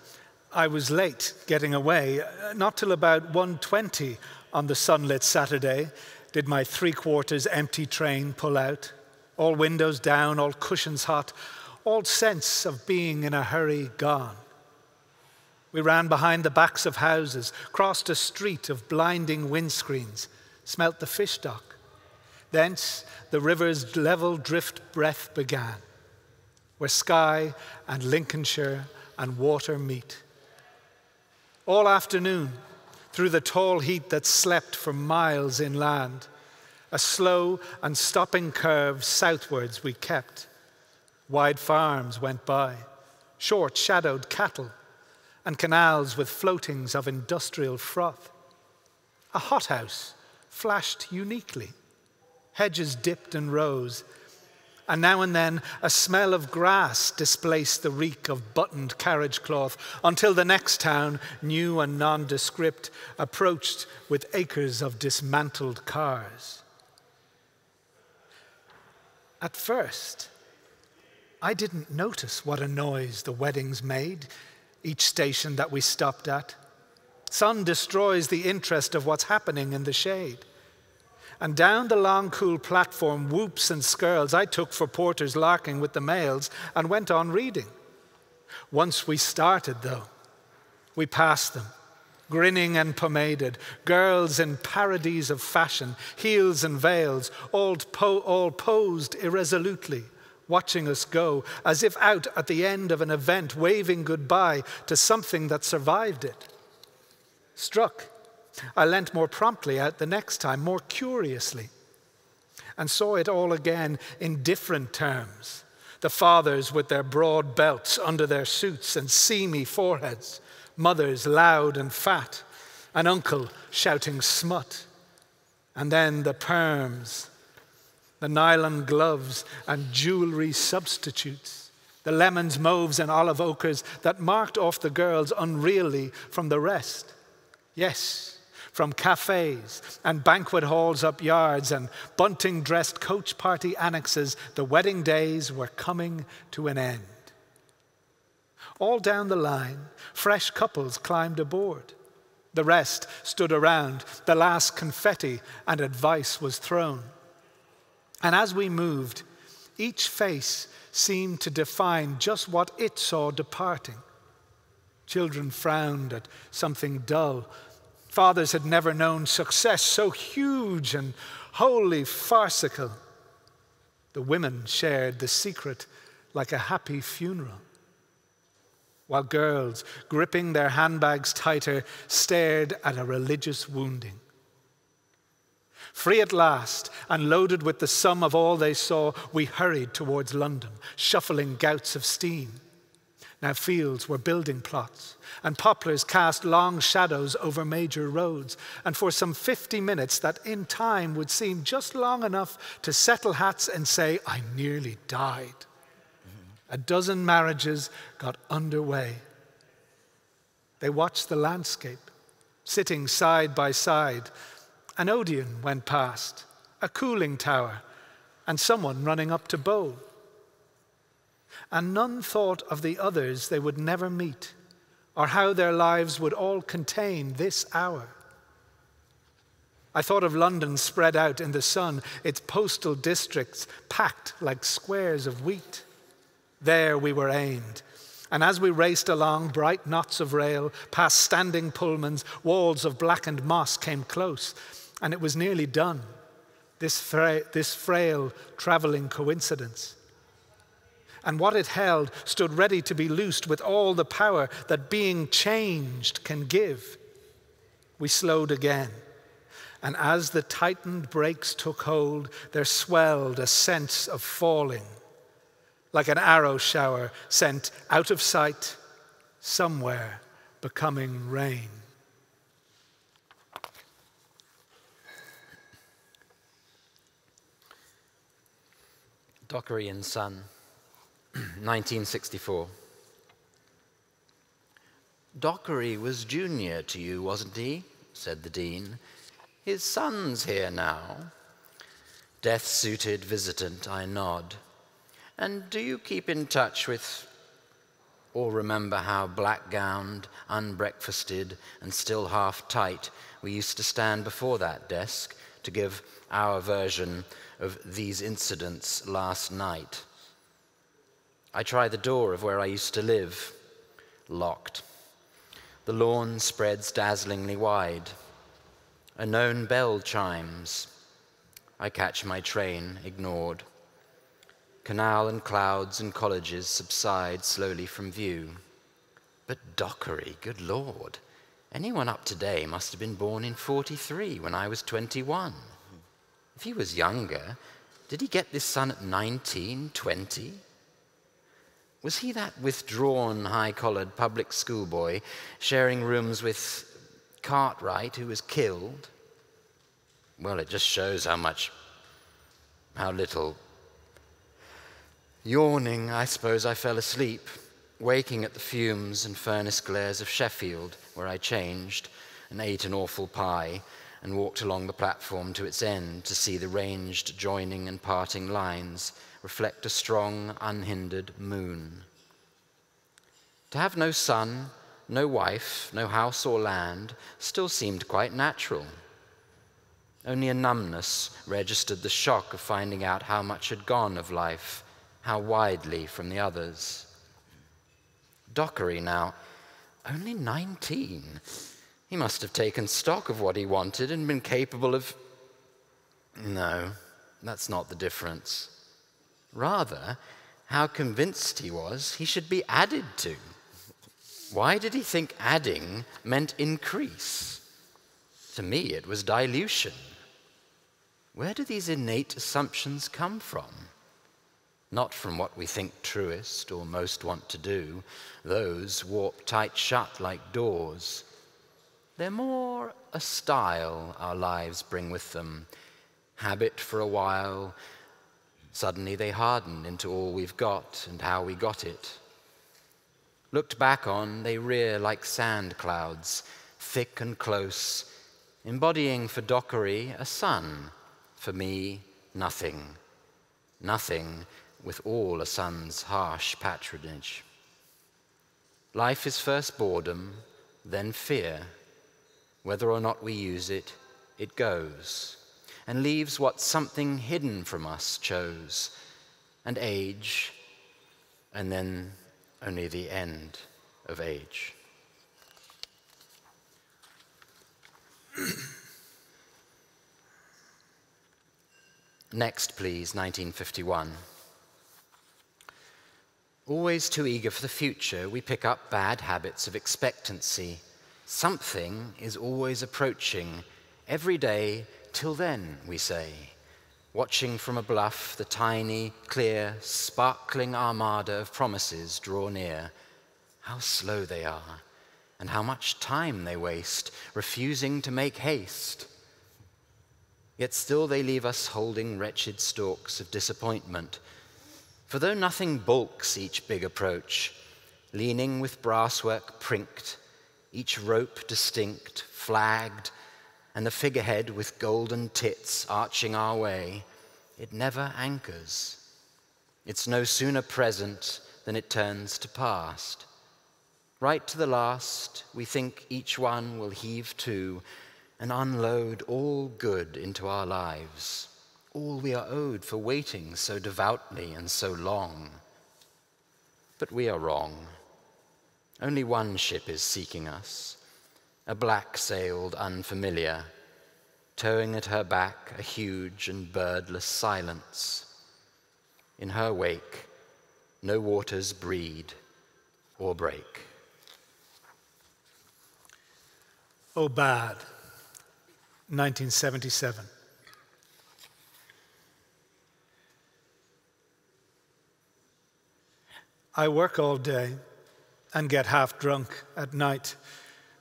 I was late getting away. Not till about 1.20 on the sunlit Saturday did my three-quarters empty train pull out. All windows down, all cushions hot, all sense of being in a hurry gone. We ran behind the backs of houses, crossed a street of blinding windscreens, smelt the fish dock. Thence the river's level drift breath began, where sky and Lincolnshire and water meet. All afternoon, through the tall heat that slept for miles inland, a slow and stopping curve southwards we kept. Wide farms went by, short shadowed cattle and canals with floatings of industrial froth. A hothouse flashed uniquely. Hedges dipped and rose, and now and then a smell of grass displaced the reek of buttoned carriage cloth until the next town, new and nondescript, approached with acres of dismantled cars. At first, I didn't notice what a noise the weddings made each station that we stopped at. Sun destroys the interest of what's happening in the shade. And down the long, cool platform, whoops and skirls I took for porters larking with the mails and went on reading. Once we started, though, we passed them, grinning and pomaded, girls in parodies of fashion, heels and veils, all, po all posed irresolutely watching us go, as if out at the end of an event, waving goodbye to something that survived it. Struck, I leant more promptly out the next time, more curiously, and saw it all again in different terms. The fathers with their broad belts under their suits and seamy foreheads, mothers loud and fat, an uncle shouting smut, and then the perms the nylon gloves and jewelry substitutes, the lemons, mauves, and olive ochres that marked off the girls unreally from the rest. Yes, from cafes and banquet halls up yards and bunting dressed coach party annexes, the wedding days were coming to an end. All down the line, fresh couples climbed aboard. The rest stood around, the last confetti and advice was thrown. And as we moved, each face seemed to define just what it saw departing. Children frowned at something dull. Fathers had never known success so huge and wholly farcical. The women shared the secret like a happy funeral. While girls, gripping their handbags tighter, stared at a religious wounding. Free at last, and loaded with the sum of all they saw, we hurried towards London, shuffling gouts of steam. Now fields were building plots, and poplars cast long shadows over major roads. And for some 50 minutes, that in time would seem just long enough to settle hats and say, I nearly died. A dozen marriages got underway. They watched the landscape, sitting side by side, An Odeon went past, a cooling tower, and someone running up to bowl. And none thought of the others they would never meet, or how their lives would all contain this hour. I thought of London spread out in the sun, its postal districts packed like squares of wheat. There we were aimed. And as we raced along, bright knots of rail, past standing pullmans, walls of blackened moss came close, and it was nearly done, this, fra- this frail traveling coincidence. And what it held stood ready to be loosed with all the power that being changed can give. We slowed again and as the tightened brakes took hold, there swelled a sense of falling, like an arrow shower sent out of sight, somewhere becoming rain. Dockery and Son, 1964. Dockery was junior to you, wasn't he? said the Dean. His son's here now. Death suited visitant, I nod. And do you keep in touch with, or remember how black gowned, unbreakfasted, and still half tight we used to stand before that desk to give our version of these incidents last night? I try the door of where I used to live, locked. The lawn spreads dazzlingly wide. A known bell chimes. I catch my train, ignored. Canal and clouds and colleges subside slowly from view. But Dockery, good Lord. Anyone up today must have been born in 43 when I was 21. If he was younger, did he get this son at 19, 20? Was he that withdrawn, high collared public schoolboy sharing rooms with Cartwright, who was killed, well, it just shows how much, how little. Yawning, I suppose I fell asleep, waking at the fumes and furnace glares of Sheffield, where I changed and ate an awful pie and walked along the platform to its end to see the ranged joining and parting lines reflect a strong, unhindered moon. To have no son, no wife, no house or land, still seemed quite natural. Only a numbness registered the shock of finding out how much had gone of life, how widely from the others. Dockery now, only 19. He must have taken stock of what he wanted and been capable of. No, that's not the difference. Rather, how convinced he was he should be added to. Why did he think adding meant increase? To me, it was dilution. Where do these innate assumptions come from? Not from what we think truest or most want to do, those warp tight shut like doors. They're more a style our lives bring with them. Habit for a while, suddenly they harden into all we've got and how we got it. Looked back on, they rear like sand clouds, thick and close, embodying for Dockery a son, for me, nothing. Nothing with all a son's harsh patronage. Life is first boredom, then fear. Whether or not we use it, it goes and leaves what something hidden from us chose, and age, and then only the end of age. [clears throat] Next, please, 1951. Always too eager for the future, we pick up bad habits of expectancy. Something is always approaching. Every day, till then, we say watching from a bluff the tiny, clear, sparkling armada of promises draw near. How slow they are, and how much time they waste, refusing to make haste. Yet still they leave us holding wretched stalks of disappointment. For though nothing balks each big approach, leaning with brasswork prinked, each rope distinct, flagged, and the figurehead with golden tits arching our way, it never anchors. It's no sooner present than it turns to past. Right to the last, we think each one will heave to and unload all good into our lives, all we are owed for waiting so devoutly and so long. But we are wrong. Only one ship is seeking us, a black sailed unfamiliar, towing at her back a huge and birdless silence. In her wake, no waters breed or break. Oh, bad. 1977. I work all day and get half drunk at night,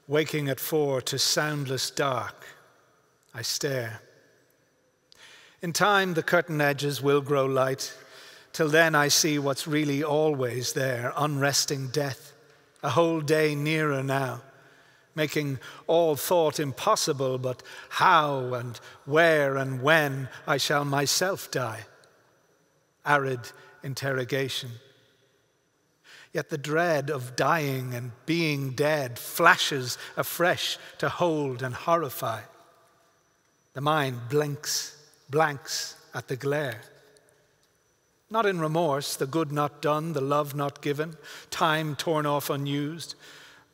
waking at four to soundless dark. I stare. In time, the curtain edges will grow light. Till then, I see what's really always there unresting death, a whole day nearer now making all thought impossible, but how and where and when I shall myself die. Arid interrogation. Yet the dread of dying and being dead flashes afresh to hold and horrify. The mind blinks, blanks at the glare. Not in remorse, the good not done, the love not given, time torn off unused,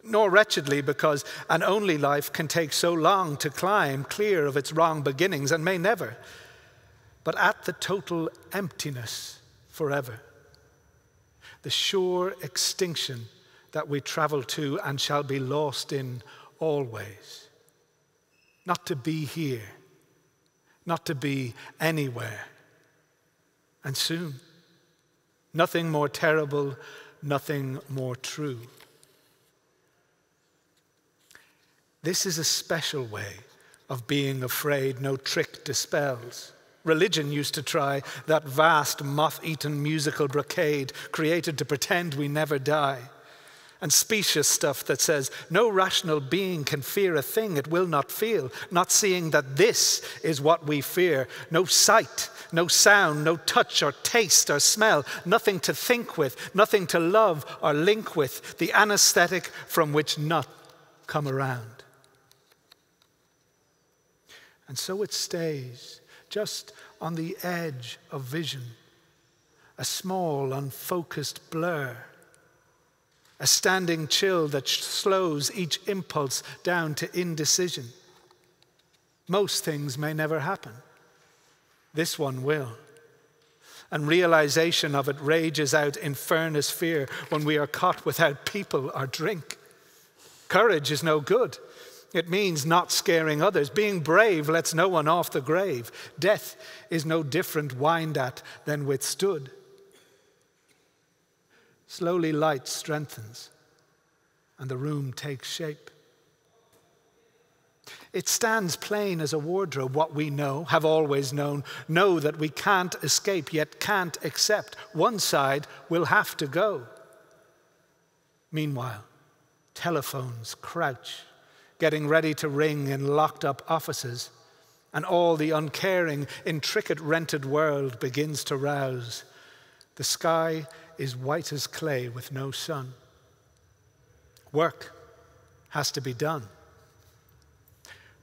nor wretchedly because an only life can take so long to climb clear of its wrong beginnings and may never, but at the total emptiness forever. The sure extinction that we travel to and shall be lost in always. Not to be here, not to be anywhere, and soon. Nothing more terrible, nothing more true. This is a special way of being afraid no trick dispels. Religion used to try that vast moth eaten musical brocade created to pretend we never die. And specious stuff that says no rational being can fear a thing it will not feel, not seeing that this is what we fear no sight, no sound, no touch or taste or smell, nothing to think with, nothing to love or link with, the anesthetic from which not come around. And so it stays, just on the edge of vision, a small, unfocused blur, a standing chill that slows each impulse down to indecision. Most things may never happen. This one will. And realization of it rages out in furnace fear when we are caught without people or drink. Courage is no good it means not scaring others. Being brave lets no one off the grave. Death is no different whined at than withstood. Slowly, light strengthens and the room takes shape. It stands plain as a wardrobe what we know, have always known, know that we can't escape, yet can't accept. One side will have to go. Meanwhile, telephones crouch getting ready to ring in locked up offices, and all the uncaring, intricate rented world begins to rouse. The sky is white as clay with no sun. Work has to be done.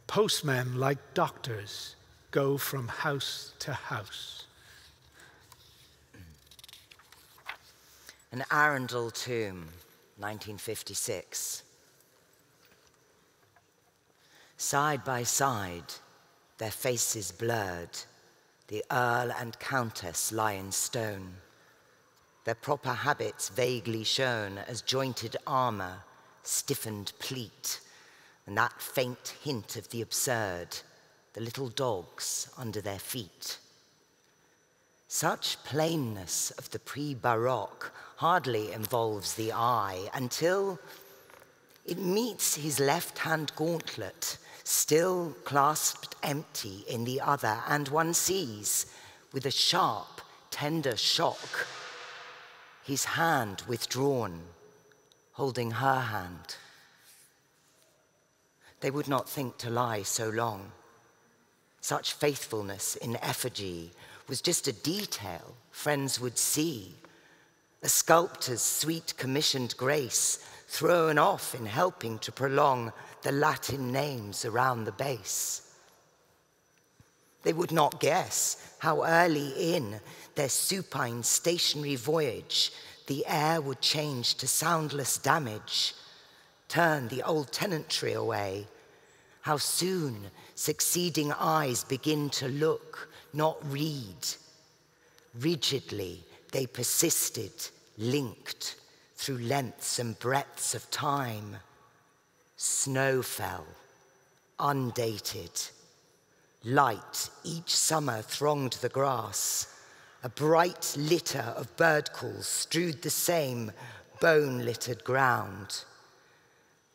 Postmen, like doctors, go from house to house. An Arundel tomb, 1956. Side by side, their faces blurred, the Earl and Countess lie in stone, their proper habits vaguely shown as jointed armor, stiffened pleat, and that faint hint of the absurd, the little dogs under their feet. Such plainness of the pre Baroque hardly involves the eye until it meets his left hand gauntlet still clasped empty in the other, and one sees, with a sharp, tender shock, his hand withdrawn, holding her hand. they would not think to lie so long. Such faithfulness in effigy was just a detail friends would see. A sculptor's sweet commissioned grace thrown off in helping to prolong the Latin names around the base. They would not guess how early in their supine stationary voyage the air would change to soundless damage, turn the old tenantry away, how soon succeeding eyes begin to look, not read. Rigidly they persisted, linked through lengths and breadths of time. Snow fell, undated Light each summer thronged the grass. A bright litter of bird calls strewed the same bone littered ground.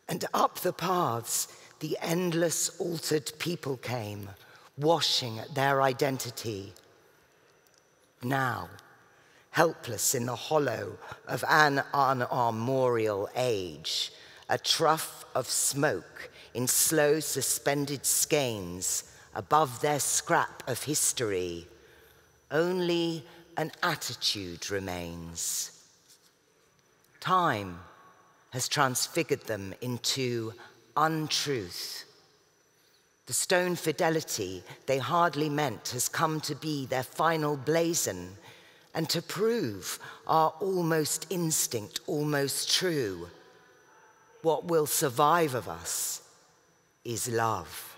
And up the paths, the endless altered people came, washing at their identity. Now, helpless in the hollow of an unarmorial age, a trough of smoke in slow suspended skeins above their scrap of history, only an attitude remains. Time has transfigured them into untruth. The stone fidelity they hardly meant has come to be their final blazon, and to prove our almost instinct almost true. What will survive of us is love.